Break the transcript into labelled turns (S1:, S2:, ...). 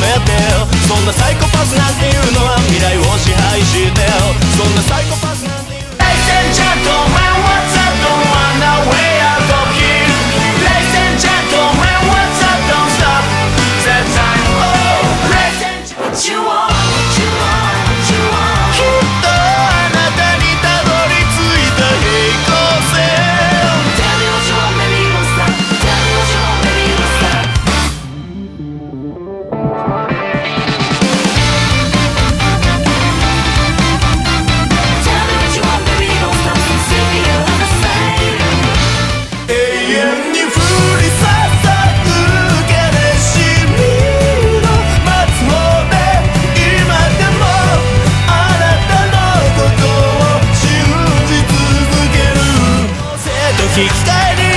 S1: めて kicked